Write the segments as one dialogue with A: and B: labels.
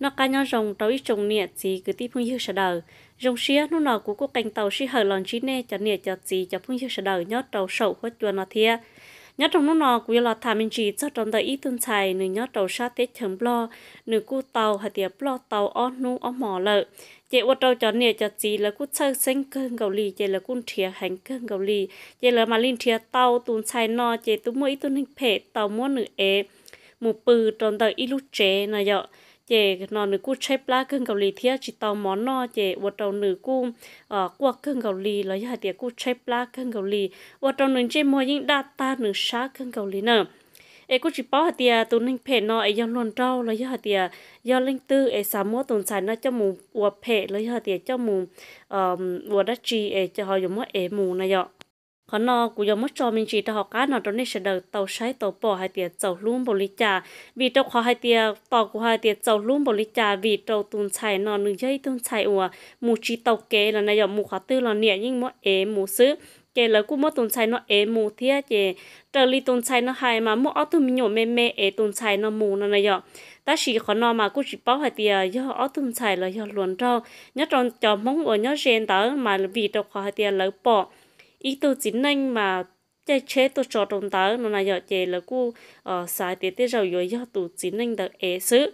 A: nó cá nhau rồng tàu ít trồng nẹt gì cứ tiếp phun yêu sợ đời. Rồng xía nó nọ của cô cành tàu xí hở lòn chí nè cho nẹt cho gì cho phun yêu sợ đời nhót tàu sầu hết chuột nó thia. Nhớ trong nó nọ của là thả mình chỉ cho trong đời ít tuần xài nửa nhớ tàu sát tết chấm lo nửa cu tàu hay tiệp lo tàu ó nu ó mỏ lợ. Chị ô tàu cho nẹt cho gì là cú chơi xanh cơn gầu lì chị là cú thia hành cơn gầu lì. Chị là mà linh thia tàu tuần xài nọ chị tu mỗi tuần hình phe tàu mua nửa é. Một bự trong đời ít lúc chế nọ vậy chị nó nữ cú chép lá cưng gầu lì thia chỉ tàu món nó chị vợ tàu nữ cú ờ qua cưng gầu lì lấy hai tiệt cú chép lá cưng gầu lì. Vợ tàu nữ trên mua những đa ta nữ sát cưng gầu lì nè. Ai cú chỉ bảo hạt tiệt tụi ninh phê nó ai do luôn trâu lấy do hạt tiệt do linh tư ai sắm mua tuần sản nó cho mù vợ phê lấy do hạt tiệt cho mù ờ vợ đất chi ai cho họ dùng mua ai mù này vậy họ nó cũng giống mất cho mình chỉ cho họ cá nó trong này sẽ được tàu sấy tàu bỏ hai tiệt tàu luôn bồ lý trà. Vì trong họ hai tiệt tàu của hai tiệt tàu luôn bồ lý trà, vì tàu tuần chạy nó nửa dây tuần chạy ủa. Mù chỉ tàu kế là này giống mù khó tư là nhẹ nhưng mà ế mù sứ kể là cũng mất tuần chạy nó ế mù thiệt chế trở li tuần chạy nó hai mà mù ở tuần nhổ mê mê ế tuần chạy nó mù nó này giống ta chỉ khó nó mà cũng chỉ bảo hai tiệt do ở tuần chạy là do luồn trâu nhớ trong cho mong ở nhớ gen đó mà vì trong họ hai tiệt lấy bỏ ý tu chính nên mà chế chế tôi cho trong tớ nó là giờ chế là cô ờ xài tiền tiền rồi rồi do tụ chính nên được ế sự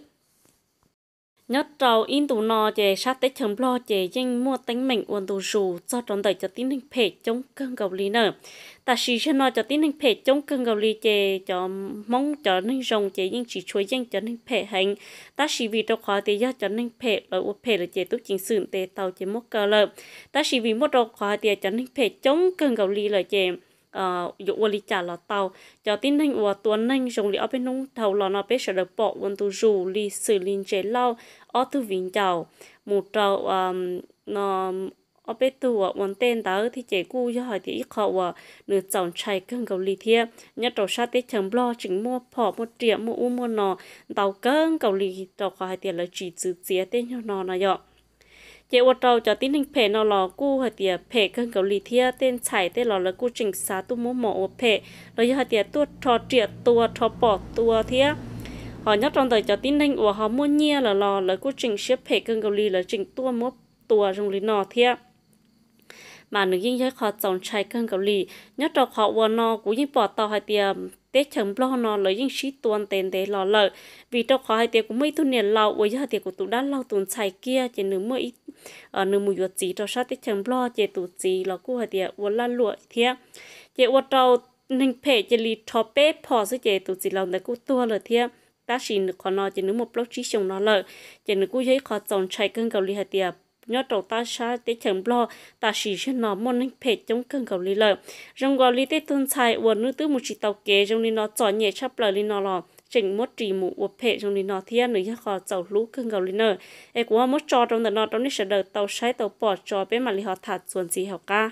A: nhất trâu in tù nò chè, sát tết chấm lo chè danh mua tính mình uốn tù rù cho tròn đời cho tin hình phê chống cơn gầu lý nở. Ta chỉ cho nò cho tin hình phê chống cơn gầu lý chè, cho mong cho nên rồng chè, nhưng chỉ chuối danh cho nên phê hành. Ta chỉ vì đâu khó thì do cho nên phê ở u phê là chè túc chính sự tê tàu chè mốt cờ lợ. Ta chỉ vì mốt đâu khó thì cho nên phê chống cơn gầu lý là chè ờ, dụ qua lý trả là tàu. Cho tin hình của tuần hình dùng lý ở bên nông thầu là nó biết sẽ được bỏ quân tu rủ lý xử lý chế lao ở tu vinh chào một trâu um, nó ở bên tu ở quân tên đó thì chế cu cho hỏi thì ít họ ở nửa chọn chạy cơn cầu lý thiê nhất trâu sát tết chấm lo chính mua phỏ một triệu mua u mua nọ tàu cơn cầu lý trâu hỏi thì là chỉ giữ chia tên cho nó nó vậy chế ô trâu cho tin hình phê nó lò cu hạt tiệt phê cơn cầu lì thia tên chạy tên lò là cu chỉnh xá tu mô mộ phê rồi hạt tiệt tuột trò triệt tua trò bỏ tua thia họ nhắc trong đời cho tin hình của họ mua nhia là lò là cu chỉnh xếp phê cơn cầu lì là chỉnh tua mốt tua trong lì nọ thia mà nữยิ่งgiới họ chọn chạy cơn cầu lì nhắc trong họ vừa nọ cũngยิ่งbỏ tàu hạt tiệt tết chấm lo nó lấy những sĩ tuần tiền để lo lợi vì trong khó hai tiệc của mấy tu niên lâu với hai tiệc của tụ đã lâu tuần chạy kia chỉ nửa mấy ở nửa mùi vật gì cho sát tết chấm lo chỉ tụ gì là cô hai tiệc của lan lụa thiệt chỉ ở trâu nên phải chỉ li thọ bé phò sẽ chỉ tụ gì lòng để cô tua rồi thiệt ta xin khó nó chỉ nếu một block chỉ xong nó lợ, chỉ nếu cô giấy khó chọn chạy cơn cầu li hai tiệp nhớ đầu ta xa tế chẳng lo ta chỉ cho nó môn anh phê chống cơn cầu lý lợ, trong gọi lý tế tuân chạy uốn nữ tư một chỉ tàu kế trong lý nó chọn nhẹ chắp lợ lý nó lò chỉnh một trì mũ uốn phê trong lý nó thiên nữ cho khó giàu lũ cơn cầu lý nợ em cũng mất trò trong đó trong lý sẽ đợi tàu sai tàu bỏ cho bên mà lý họ thả chuẩn gì học ca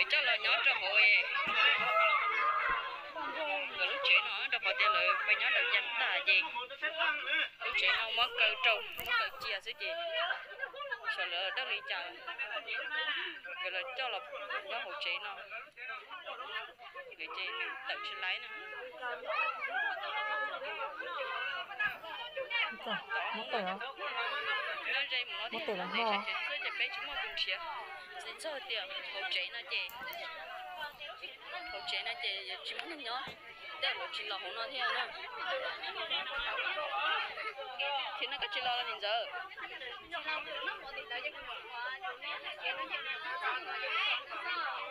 B: lấy cho là nhớ cho hồi rồi lúc chuyện nó đâu có tiền lợi phải nhớ được dành tà gì? Lúc chuyện nó mất cơ trâu mất cơ chia sẽ gì? Sợ lỡ đất lý trời rồi là cho là nhớ hội chuyện nó. Người chị tự sẽ lấy nè
C: mất tiền không?
B: Mất
C: tiền là
B: chỉ cho tiền hỗ trợ nó chị hỗ trợ nó chị chỉ muốn nhớ để hỗ trợ là hỗ nó theo nữa thì nó có chỉ lo là mình giờ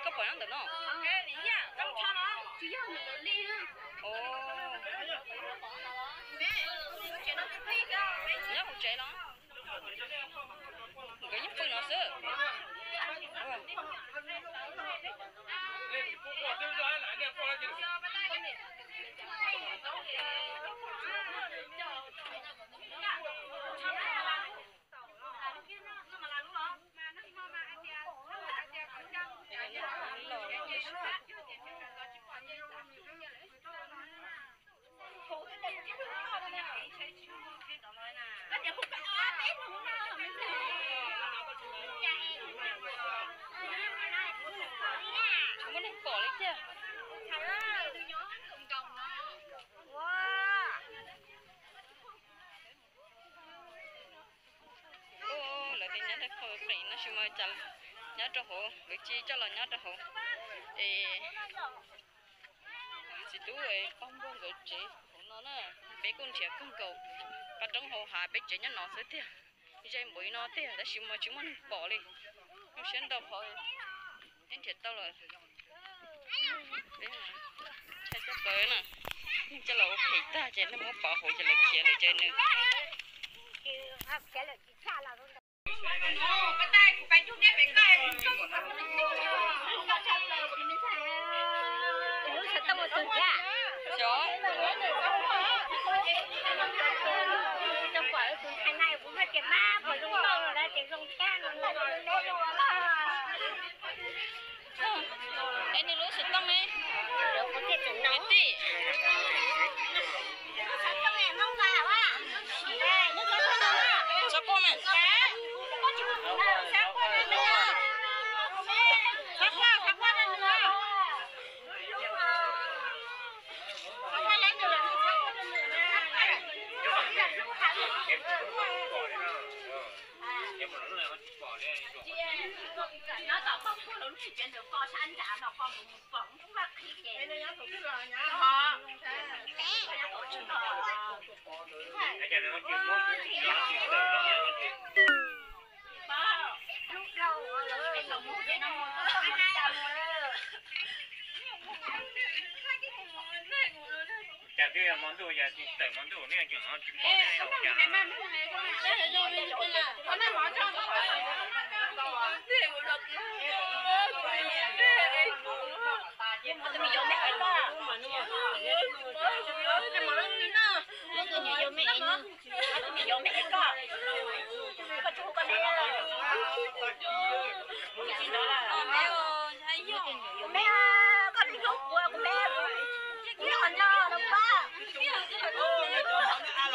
B: có phải được không? Ồ. nhớ hỗ trợ nó 我给你，分老师。Xem mà chả nhớ cho hồ vị trí cho là nhớ cho hồ thì chỉ tú ấy bông bông cái chế nó nè bé con trẻ con cầu và trong hồ hà bé trẻ nhớ nó sẽ thế bây mũi nó thiệt đã xem mà chúng nó bỏ đi không xem đâu họ đến thiệt tao rồi là chạy cho tới nè cho là ok ta chạy nó muốn bảo hộ cho lại kia lại chơi nữa chó em đi lúa sụt tông ấy em đi sao con mẹ
C: nó tạo phong phú lắm thì chuyện được kho san trả nó kho cũng vẫn cũng là khi kể nó nhớ cũng là nhớ họ lúc đầu lỡ cái tổng mua cái nó mua nó không có chào mua
D: chả cái món đồ giờ thì tẩy món đồ này kiểu nó chỉ bỏ cái hậu chả
C: mẹ con đi lúc của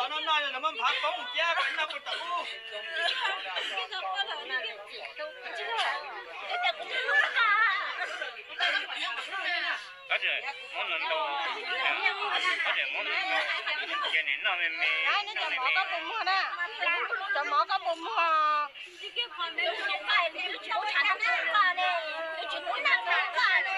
C: nó đâu
D: nói là nó phá bóng cha cái nó có có cho nên nó mới mê nó mới mê
C: cho mỏ có bùm hò phải đi chỗ chả thằng nào cả nè cái chuyện muốn làm nào cả nè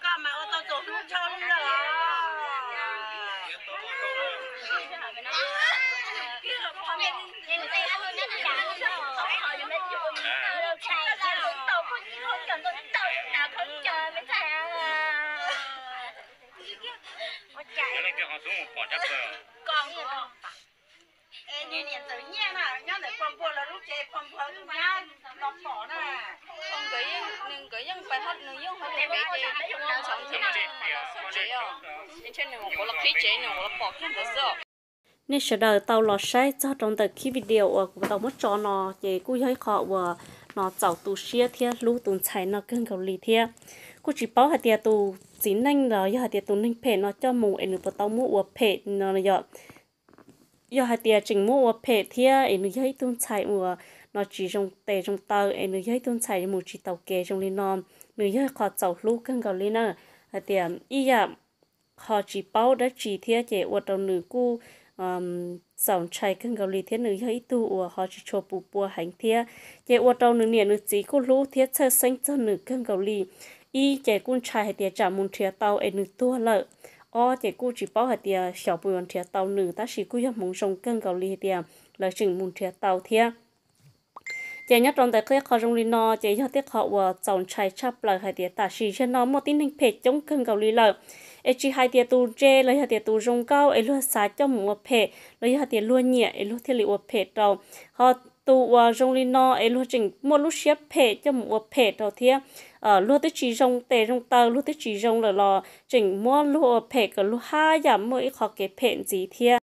C: con mà ô tô tổ không cho luôn rồi
D: cho nên cái họ xuống một bỏ chắc rồi
C: con như nó Ê, như niệm
B: nên trên này
A: sẽ đợi tàu lọt sai cho trong tờ khi video ở của tàu mất cho nó để cú hơi khó và tù xia thia, lú tụng chạy nó cưng cầu lì thia. Cú chỉ bảo hạt tiệt tù chính nhanh rồi hạt tiệt tù nhanh phe nó cho mù em được tàu mua của phe nó giờ giờ hạt tiệt chỉnh mua của phe thia em được hơi tụng chạy mà nó chỉ trong tề trong tàu em được hơi tụng chạy mù chỉ tàu kề trong lên nó người hơi khó chảo lú cưng cầu lì nữa hạt tiệt ý giờ họ chỉ bảo đã chỉ thia chế ở trong nữ cu um, sòng chạy cân gạo lì thiết nữ hay tu ở họ chỉ cho bù bùa hành thia chế ở trong nữ niệm nữ chỉ có lú thiết chơi xanh cho nữ cân gạo lì y chế quân chạy hay tiệt trả môn thiệt tàu em nữ tua lợ ô chế cô chỉ bảo hay tiệt小不用thiệt tàu nữ ta chỉ cô yêu mong sông cân gạo lì tiệt là chừng môn thiệt tàu thiệt chế nhất trong tại cái khó trong lý nó chế cho tiết họ và dòng chạy chắp lại hay tiệt ta chỉ cho nó một tin hình phê chống cân gạo lì lợ ấy chỉ hai tiệt tu dê lấy hai tiệt tu rong cao ấy e luôn xả cho một phe lấy hai tiệt luôn nhẹ e ấy luôn thiết liệu phe đầu họ tu rong li no e ấy luôn chỉnh một lúc xếp phe cho một phe đầu thiệt ờ luôn tới chỉ rong tề rong tơ luôn tới chỉ rong là lò chỉnh một lúc phe cái lúc hai giảm mỗi khó cái phe gì thiệt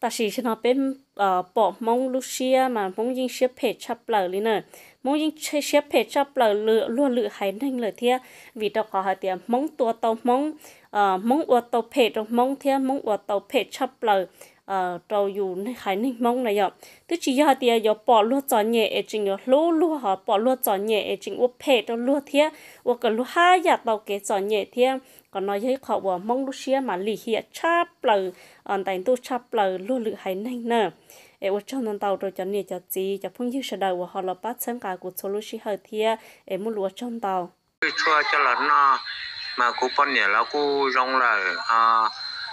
A: ta chỉ cho nó bên ờ bỏ mong Lucia mà mong dinh xếp phe chấp lờ lên nè. Mong những xếp phe chấp lờ lựa luôn lựa hay nên lời thiệt vì đâu có hai tiền mong tua tàu mong. Ờ, mong ở tàu phê trong mong thế mong ở tàu phê chấp lời. Ờ, tàu dù này khai này mong này ạ. Tức chỉ giờ thì giờ bỏ luôn cho nhẹ ở trên giờ lú lú họ, bỏ luôn cho nhẹ ở trên ở phê trong lú thế ở cái lú hai giờ tàu kế cho nhẹ thế còn nói với họ bỏ mong lú xe mà lì hiện chấp lời. Anh tại tôi chấp lời luôn lự khai này nè. Ê ô cho nên tàu rồi cho nè cho gì cho phong dư sẽ đầu họ là bắt sáng cả của solution hơi thế ê muốn lúa trong tàu mà cô bọn nhẹ là cô rong là à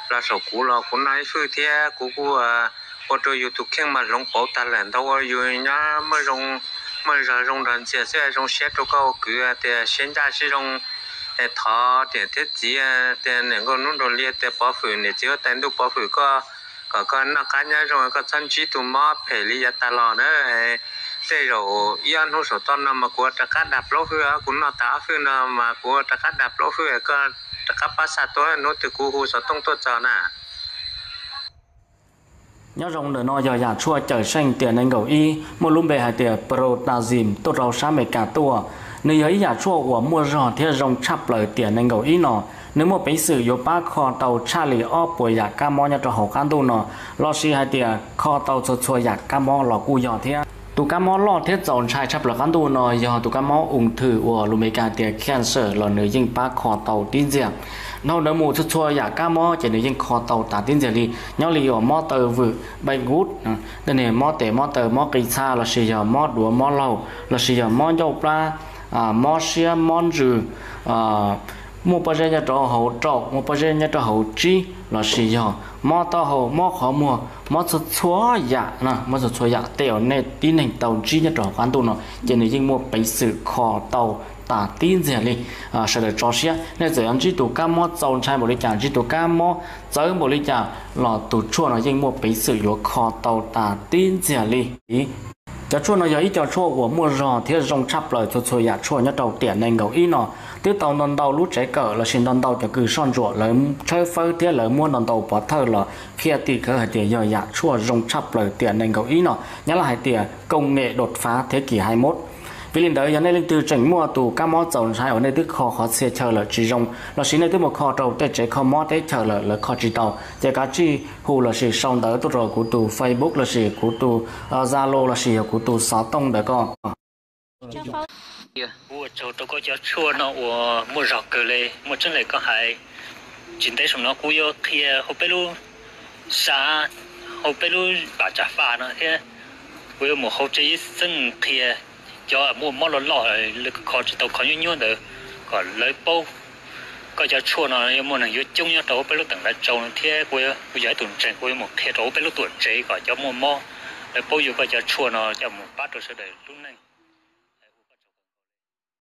A: là sổ cú là cô nói sự thế cô cô à cô cho youtube khen mà rong bảo ta lần đầu rồi nhá mà rong mà ra rong đàn xe xe rong xe cho cô, cứ thế hiện tại sẽ rong à, thọ để thế gì để những con nút đồ liệt để bảo phủ này chứ tên
E: đồ bảo phủ có có con nó cá nhân rồi, có chân chỉ tụi mà phải liệt giải ta lo nữa à, chơi rồi yên hỗ sổ tôn mà của trắc cát đạp lỗ hứa cũng nó tá hứa mà của trắc cát đạp lỗ hứa cơ. Trắc cát bát sa tối nó từ cú hú sổ tông tốt cho nè. Nhớ rong nửa no giờ giả chua trở xanh tiền anh gầu y, một lúc về hai tiền pro ta dìm, tốt rau sáng mày cả tua. Nếu ấy giả chua của mua rò thế rong chắp lời tiền anh gầu y nọ. Nếu một bánh sử yếu ba kho tàu Charlie O của giả ca mò nhà trò hậu can tu nọ. Lo xì hai tiền kho tàu cho chua giả ca mò lò cu giò thế ตุกามอลอดเทศจอนชายชับหลักันตัวนอยอ
F: ตุกามอองถือวัวลูเมกาเตียแคนเซอร์หล่อเนื้อยิ่งปากคอเตาติ้นเจียงนอกเนื้มูชัชัวอยากกามอจะเนื้ยิ่งคอเตาตาติ้นเจียลีเนาะลีออมอเตอร์วือใบกูดนะนั่เนี่ยมอเตมอเตอร์มอกีซาละชียอมอดัวมอเหล่าละชียอมอยอปลามอเชียมอนจือ mua bao giờ cho hậu trọ mua bao giờ cho hậu chi là gì nhở mua tao hậu mua khó mua mua số chua dạ nè mua số chua dạ tiểu này tin hình tàu chi cho quan tu nó chỉ nên dinh mua bảy sự khó tàu ta tin gì đi à sẽ được cho xe nên giờ anh chỉ tụ cam mò tàu chạy một lý chả chỉ tụ cam mò tới một lý chả là tụ chua nó chỉ mua bảy sự yếu khó tàu ta tin gì đi cho chua nó giờ ít cho chua của mua rò thì rong chắp lời cho dạ chua nhà chua nhất đầu tiền nên gấu ít nó tiếp tàu non đầu lúc trái cờ là xin non đầu cho cứ son ruột lời chơi phơi, thế lời mua non đầu bỏ thơ là kia tì cơ hải tiền giờ nhà chua rong chắp lời tiền nên gấu ít nó nhớ là hải tiền công nghệ đột phá thế kỷ 21 vì liền đời giờ này lên từ chỉnh mua tù cá mó trồng sai ở nơi tức kho khó xe chờ là chỉ rong là xin nơi tức một kho trâu tới chế kho mó tới chờ là là kho chỉ tàu chế cá chi hù là sự xong tới tôi rồi của tù Facebook là sự của tù Zalo là sự của tù sáu tông đấy con
D: 我走这个叫车呢，我没绕过来，我真来个还，今天什么古有贴后背路啥，后背路把家发呢，贴，我有么后这一整贴。 cho mua món lò lò lực khó chỉ tàu khó nhún nhún được. Có lấy bâu có cho chua nó mua này chung nhau tàu bây lúc tầng lại trâu nó thế quê bây giờ tuần trẻ quê một khe tàu bây lúc tuần trẻ có cho mua mò. Lấy bâu có cho chua nó, cho một bát rồi sẽ để lúc này.